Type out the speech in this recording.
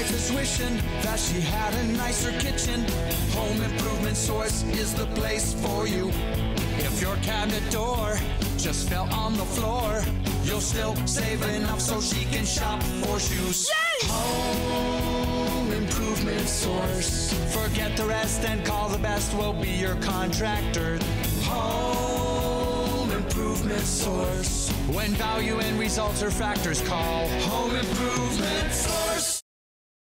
wife is wishing that she had a nicer kitchen. Home Improvement Source is the place for you. If your cabinet door just fell on the floor, you'll still save enough so she can shop for shoes. Home Improvement Source. Forget the rest and call the best. We'll be your contractor. Home Improvement Source. When value and results are factors, call Home Improvement